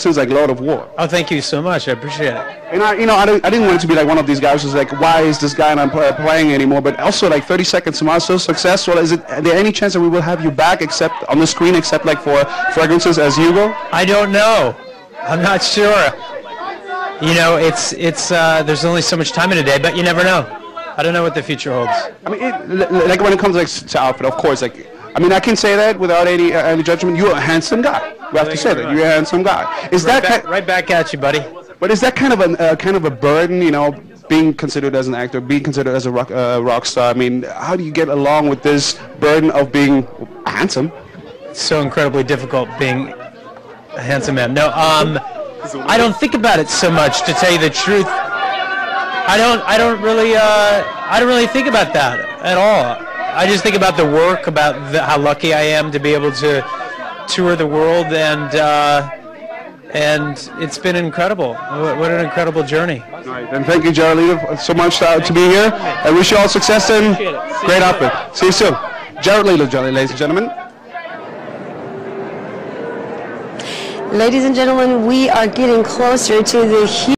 seems like Lord of War. Oh, thank you so much. I appreciate it. And I, you know, I didn't, I didn't want it to be like one of these guys who's like, why is this guy not play, playing anymore? But also, like 30 Seconds to Mars, so successful. Is it? Are there any chance that we will have you back, except on the screen, except like for fragrances as Hugo? I don't know. I'm not sure. You know, it's it's uh, there's only so much time in a day, but you never know. I don't know what the future holds. I mean, it, like when it comes like to outfit, of course, like. I mean, I can say that without any uh, any judgment. You're a handsome guy. We have to say you that very you're a handsome guy. Is Right that back, right back at you, buddy. But is that kind of a uh, kind of a burden, you know, being considered as an actor, being considered as a rock, uh, rock star? I mean, how do you get along with this burden of being handsome? It's so incredibly difficult being a handsome man. No, um, I don't think about it so much, to tell you the truth. I don't. I don't really. Uh, I don't really think about that at all. I just think about the work, about the, how lucky I am to be able to tour the world, and uh, and it's been incredible. What, what an incredible journey. All right, then thank you, Jared Leto, so much uh, to be here. I wish you all success and Appreciate it. See you great soon. outfit. See you soon. Jared Leto, ladies and gentlemen. Ladies and gentlemen, we are getting closer to the huge